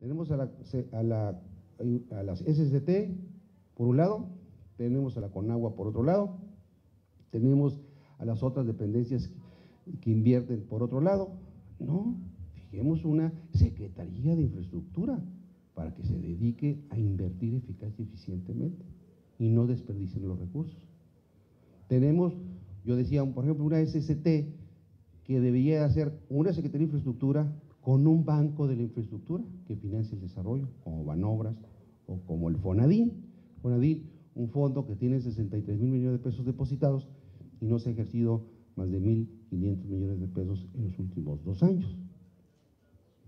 Tenemos a, la, a, la, a las SST por un lado, tenemos a la Conagua por otro lado, tenemos a las otras dependencias que invierten por otro lado. No, fijemos una Secretaría de Infraestructura para que se dedique a invertir eficaz y eficientemente y no desperdicien los recursos. Tenemos, yo decía, por ejemplo, una SST que debería hacer una Secretaría de Infraestructura con un banco de la infraestructura que financie el desarrollo, como Banobras o como el FONADIN. FONADIN, un fondo que tiene 63 mil millones de pesos depositados y no se ha ejercido más de 1.500 millones de pesos en los últimos dos años.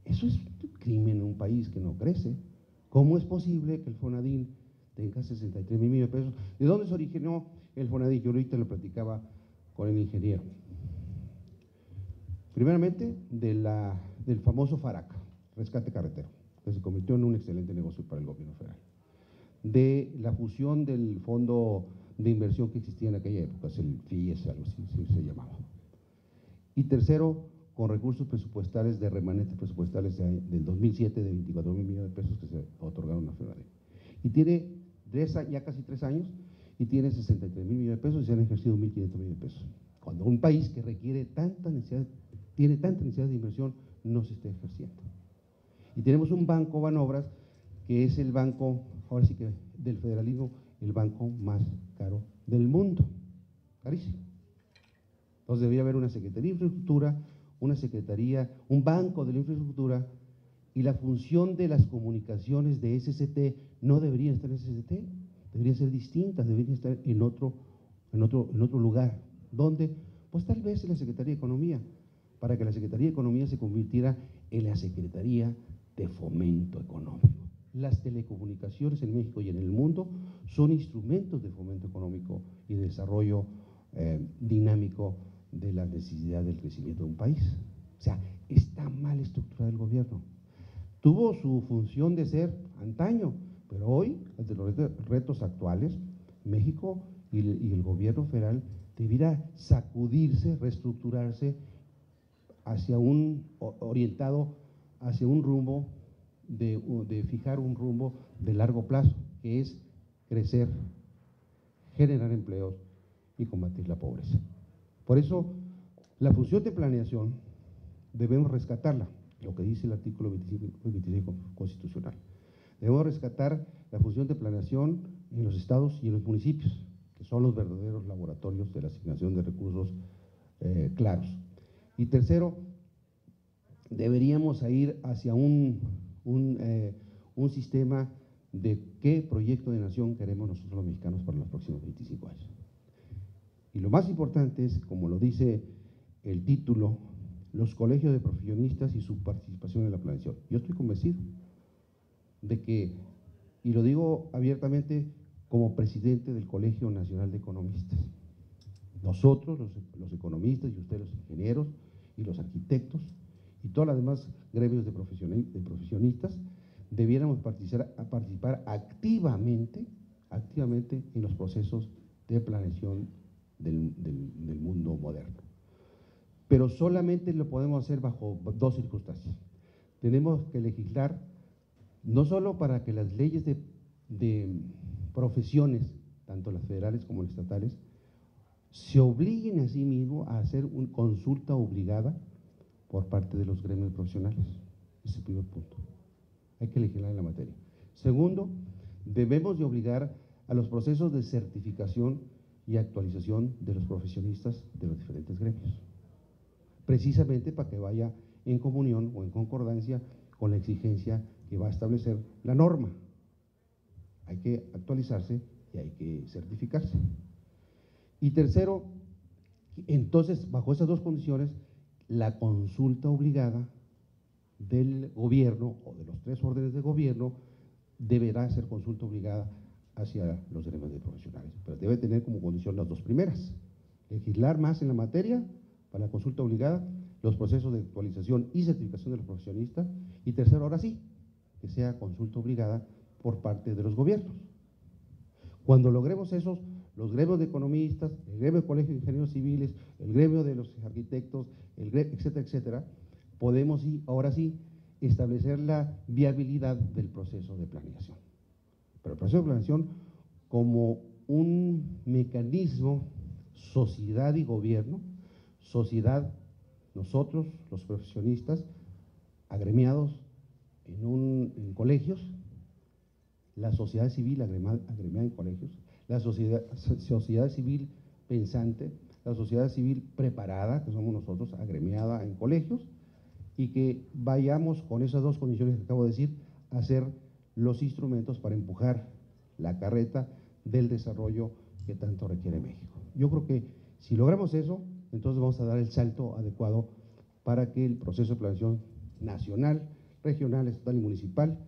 Eso es un crimen en un país que no crece. ¿Cómo es posible que el FONADIN tenga 63 mil millones de pesos? ¿De dónde se originó el FONADIN? Yo ahorita lo platicaba con el ingeniero. Primeramente, del famoso FARAC, rescate carretero, que se convirtió en un excelente negocio para el gobierno federal. De la fusión del fondo de inversión que existía en aquella época, el FIES, algo así se llamaba. Y tercero, con recursos presupuestales de remanentes presupuestales del 2007 de 24 mil millones de pesos que se otorgaron a FEDARE. Y tiene ya casi tres años y tiene 63 mil millones de pesos y se han ejercido 1.500 millones de pesos. Cuando un país que requiere tanta necesidad, tiene tanta necesidad de inversión, no se está ejerciendo. Y tenemos un banco Banobras, que es el banco, ahora sí que del federalismo, el banco más caro del mundo. Carísimo. Entonces debía haber una Secretaría de Infraestructura, una secretaría, un banco de la infraestructura y la función de las comunicaciones de SST no debería estar en SST, deberían ser distintas, deberían estar en otro, en otro, en otro lugar. ¿Dónde? Pues tal vez en la Secretaría de Economía, para que la Secretaría de Economía se convirtiera en la Secretaría de Fomento Económico. Las telecomunicaciones en México y en el mundo son instrumentos de fomento económico y de desarrollo eh, dinámico de la necesidad del crecimiento de un país. O sea, está mal estructurado el gobierno. Tuvo su función de ser antaño, pero hoy, ante los retos actuales, México y el, gobierno federal debiera sacudirse, reestructurarse hacia un orientado hacia un rumbo de, fijar un rumbo de largo plazo, que es crecer, generar empleos y combatir la pobreza. Por eso, la función de planeación debemos rescatarla, lo que dice el artículo 25, constitucional. Debemos rescatar la función de planeación en los estados y en los municipios, que son los verdaderos laboratorios de la asignación de recursos eh, claros. Y tercero, deberíamos ir hacia eh, un sistema de qué proyecto de nación queremos nosotros los mexicanos para los próximos 25 años. Y lo más importante es, como lo dice el título, los colegios de profesionistas y su participación en la planeación. Yo estoy convencido de que, y lo digo abiertamente como presidente del Colegio Nacional de Economistas, nosotros, los, economistas y ustedes los ingenieros y los arquitectos y todos los demás gremios de, profesionistas, debiéramos participar, activamente, activamente en los procesos de planeación del, mundo moderno. Pero solamente lo podemos hacer bajo dos circunstancias. Tenemos que legislar no solo para que las leyes de profesiones, tanto las federales como las estatales, se obliguen a sí mismos a hacer una consulta obligada por parte de los gremios profesionales. Ese es el primer punto. Hay que legislar en la materia. Segundo, debemos de obligar a los procesos de certificación y actualización de los profesionistas de los diferentes gremios, precisamente para que vaya en comunión o en concordancia con la exigencia que va a establecer la norma. Hay que actualizarse y hay que certificarse. Y tercero, entonces, bajo esas dos condiciones, la consulta obligada del gobierno o de los tres órdenes de gobierno deberá ser consulta obligada hacia los gremios de profesionales, pero debe tener como condición las dos primeras, legislar más en la materia para la consulta obligada, los procesos de actualización y certificación de los profesionistas, y tercero, ahora sí, que sea consulta obligada por parte de los gobiernos. Cuando logremos esos, los gremios de economistas, el gremio de colegios de ingenieros civiles, el gremio de los arquitectos, etcétera, etcétera, podemos ahora sí establecer la viabilidad del proceso de planeación. Pero el proceso de planeación como un mecanismo, sociedad y gobierno, sociedad, nosotros, los profesionistas, agremiados en, colegios, la sociedad civil agremiada en colegios, la sociedad, civil pensante, la sociedad civil preparada, que somos nosotros, agremiada en colegios, y que vayamos con esas dos condiciones que acabo de decir a hacer los instrumentos para empujar la carreta del desarrollo que tanto requiere México. Yo creo que si logramos eso, entonces vamos a dar el salto adecuado para que el proceso de planeación nacional, regional, estatal y municipal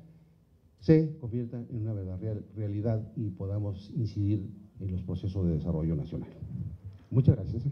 se convierta en una verdadera realidad y podamos incidir en los procesos de desarrollo nacional. Muchas gracias.